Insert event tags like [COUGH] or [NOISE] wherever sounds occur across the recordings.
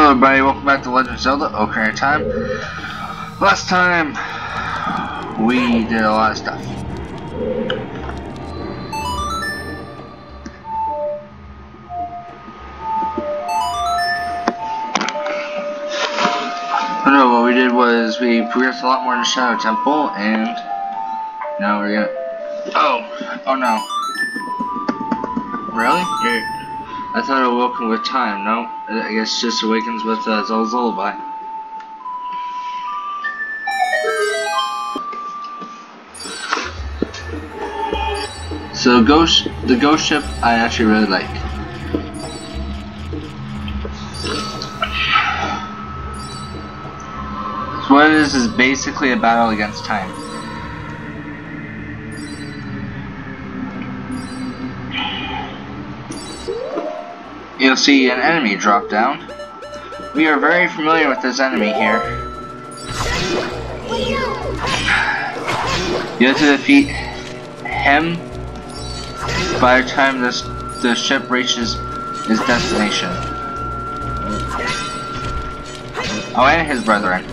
Hello everybody, welcome back to Legend of Zelda Ocarina of Time. Last time, we did a lot of stuff. Oh no, what we did was we progressed a lot more in the Shadow Temple, and now we're gonna... Oh, oh no. Really? You're... I thought it awoken with time. No, I guess just awakens with uh, Zelda's lullaby. So ghost, the ghost ship, I actually really like. So what it is is basically a battle against time. You'll see an enemy drop down. We are very familiar with this enemy here. You have to defeat him by the time this the ship reaches its destination. Oh, and his brethren.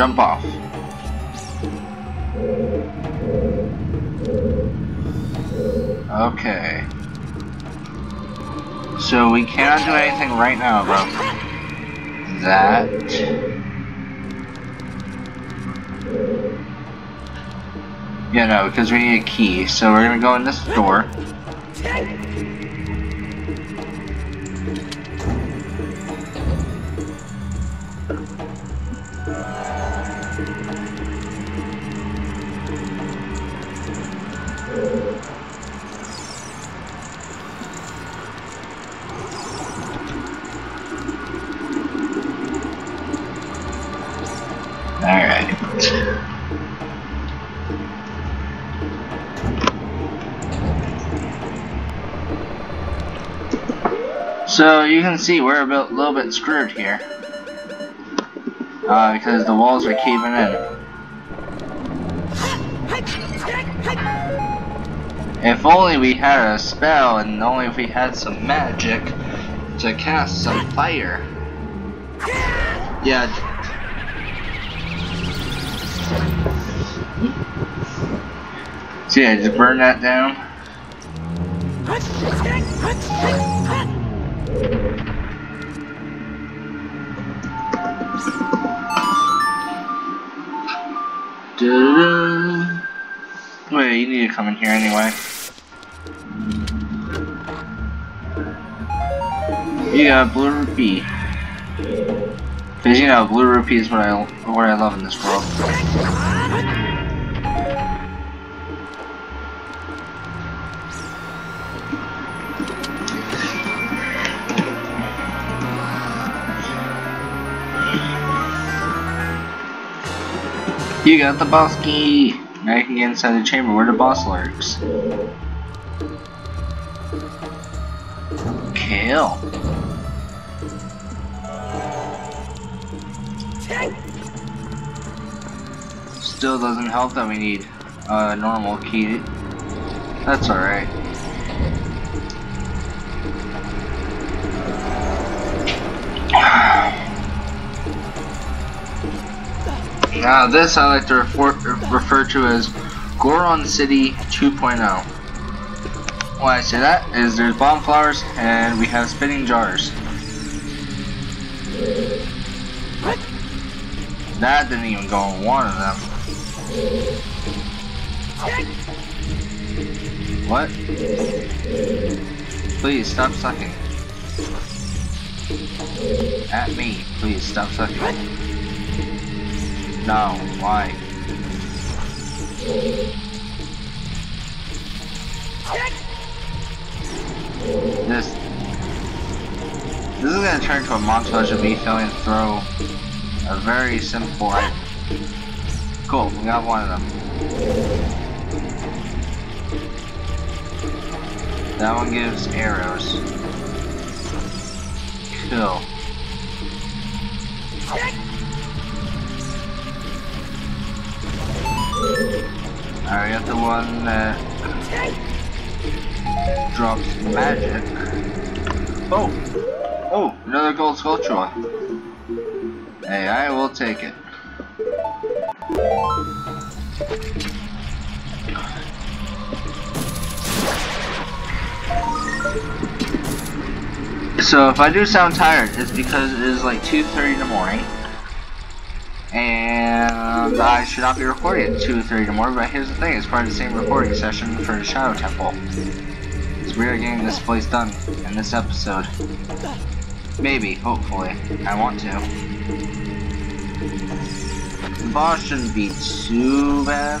Jump off. Okay. So we cannot do anything right now about that. Yeah, no, because we need a key. So we're gonna go in this door. So you can see we're a bit, little bit screwed here. Uh, because the walls are caving in. If only we had a spell and only if we had some magic to cast some fire. Yeah. So yeah, just burn that down. Da-da-da. Wait, you need to come in here anyway. You got blue rupee. Cause you know, blue rupee is what I what I love in this world. You got the boss key! Now you can get inside the chamber where the boss lurks. Kill. Still doesn't help that we need a normal key. That's alright. [SIGHS] Now this I like to refer, refer to as Goron City 2.0. Why I say that is there's bomb flowers and we have spinning jars. That didn't even go in one of them. What? Please stop sucking. At me. Please stop sucking. No, why? This this is gonna turn into a montage of me failing to throw a very simple item. Cool, we got one of them. That one gives arrows. Cool. I got the one that drops magic. Oh! Oh, another gold Skulltula. Hey, I will take it. So if I do sound tired, it's because it is like 2.30 in the morning. And I should not be recording at 2.30 in the morning, but here's the thing, it's part of the same recording session for the Shadow Temple. So we are getting this place done in this episode. Maybe, hopefully. I want to. The boss shouldn't be too bad.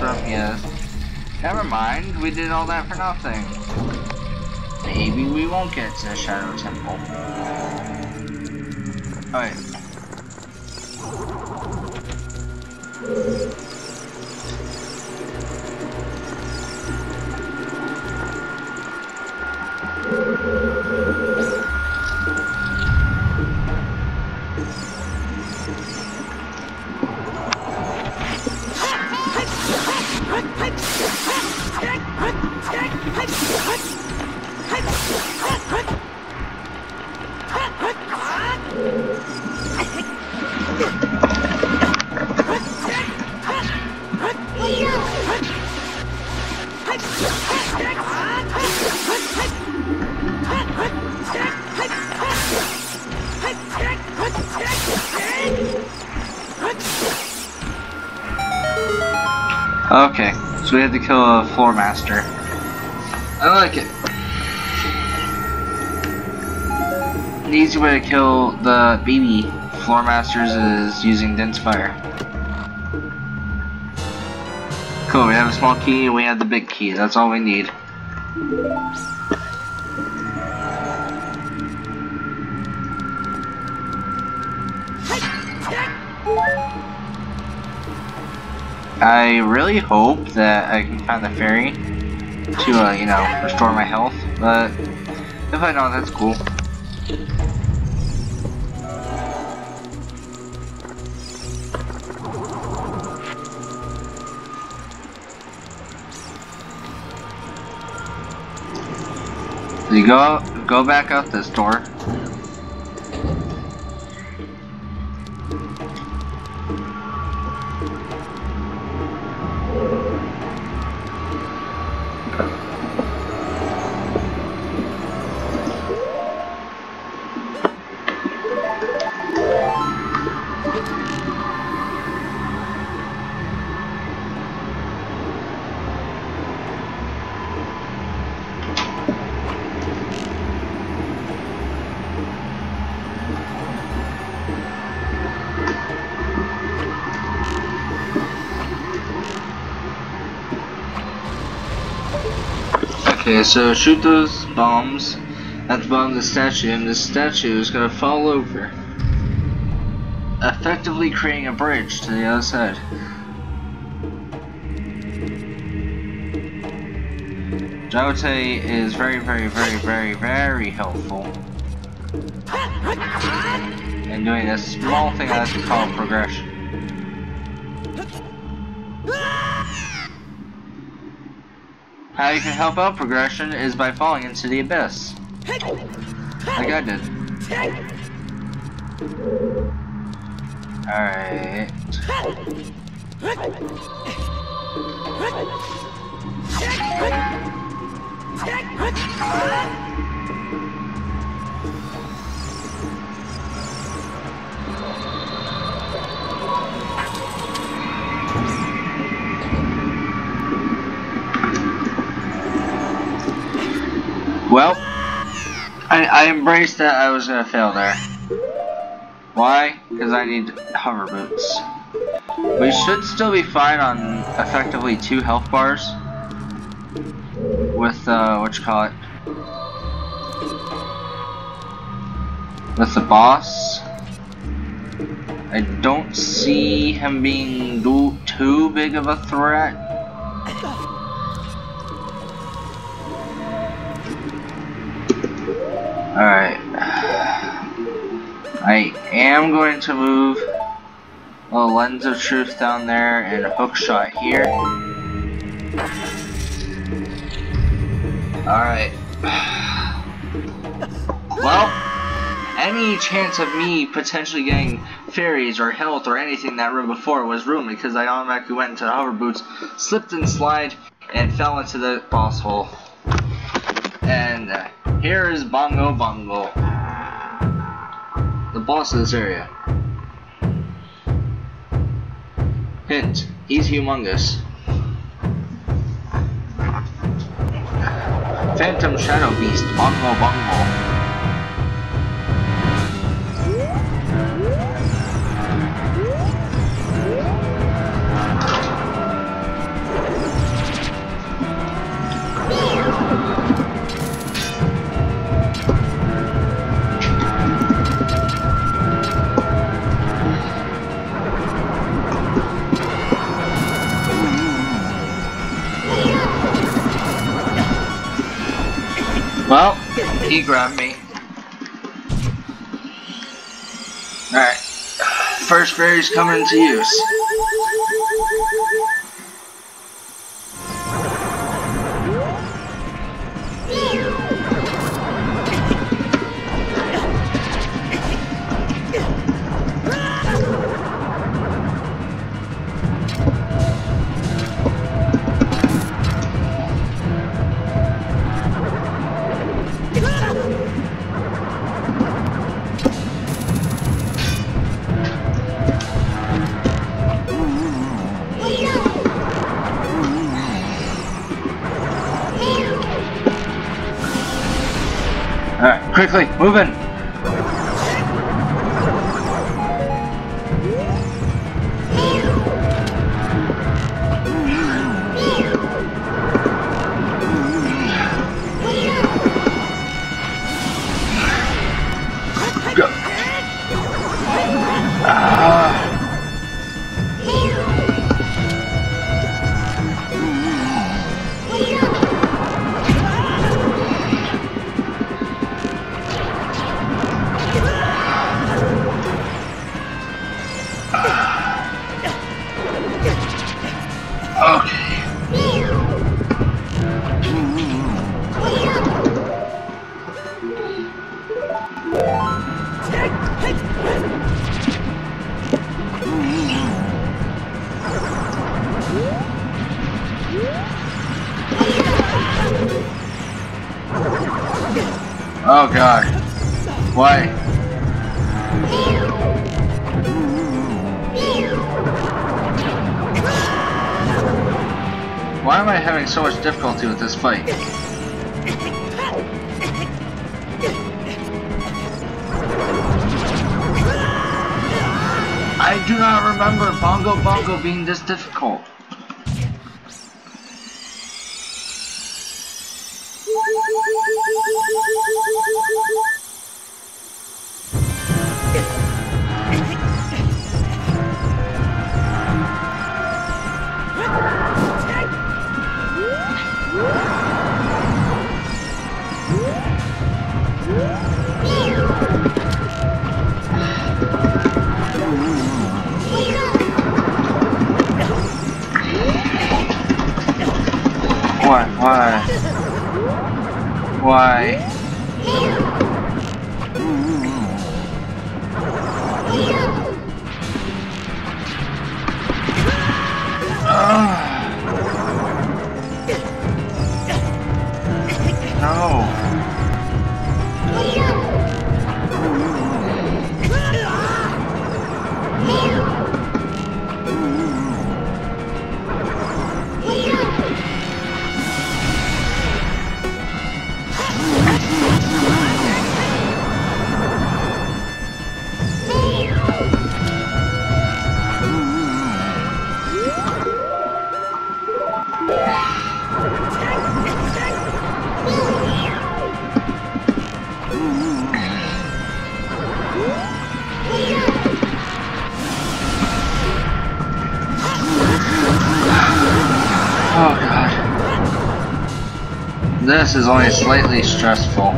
room? Yes. Never mind, we did all that for nothing. Maybe we won't get to the Shadow Temple. Alright. So we had to kill a floor master. I like it. The easy way to kill the baby floor masters is using Din's Fire. Cool, we have a small key and we have the big key. That's all we need. I really hope that I can find the fairy to, uh, you know, restore my health, but if I don't, that's cool. You go go back out this door. Okay, so shoot those bombs at the bottom of the statue, and the statue is gonna fall over, effectively creating a bridge to the other side. Jote is very, very, very, very, very helpful in doing a small thing I like to call progression. How you can help out progression is by falling into the abyss. Like I did. Alright. Well, I, I embraced that I was gonna fail there. Why? Because I need hover boots. We should still be fine on effectively two health bars. With, uh, what you call it? With the boss. I don't see him being too big of a threat. Alright. I am going to move a lens of truth down there and a hook shot here. Alright. Well, any chance of me potentially getting fairies or health or anything in that room before was ruined because I automatically went into the hover boots, slipped and slide, and fell into the boss hole. And uh, here is Bongo Bongo, the boss of this area. Hint, he's humongous. Phantom Shadow Beast, Bongo Bongo. Well, he grabbed me. Alright. First fairy's coming to use. Quickly, moving! Why? Why am I having so much difficulty with this fight? I do not remember Bongo Bongo being this difficult. No. This is only slightly stressful.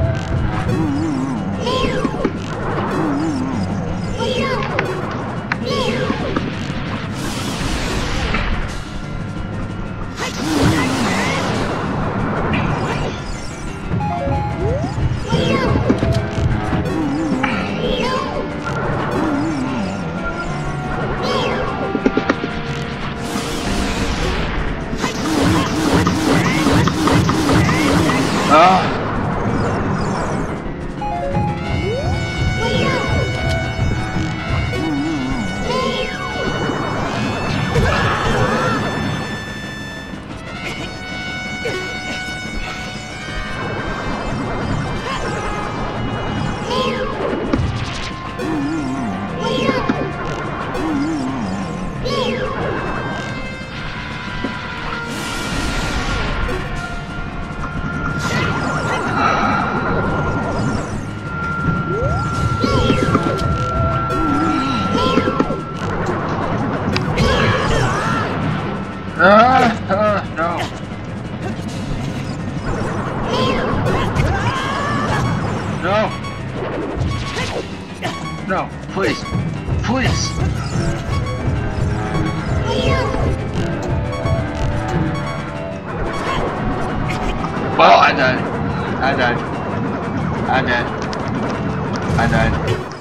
I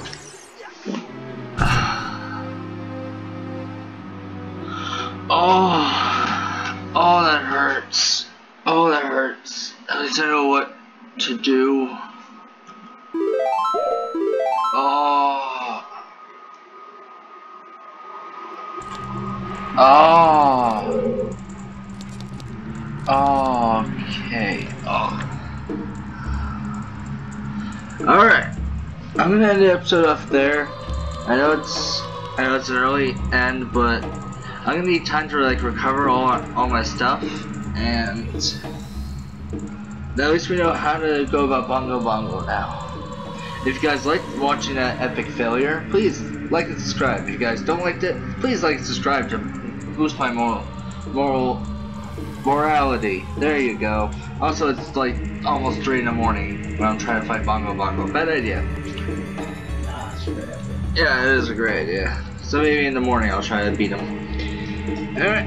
the episode off there. I know it's I know it's an early end, but I'm gonna need time to like recover all all my stuff and at least we know how to go about Bongo Bongo now. If you guys liked watching that epic failure, please like and subscribe. If you guys don't like it, please like and subscribe to boost my moral moral morality. There you go. Also, it's like almost 3 in the morning when I'm trying to fight Bongo Bongo. Bad idea. Yeah, it is a great idea. So maybe in the morning I'll try to beat him. Alright.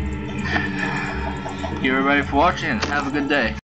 Thank you everybody for watching. Have a good day.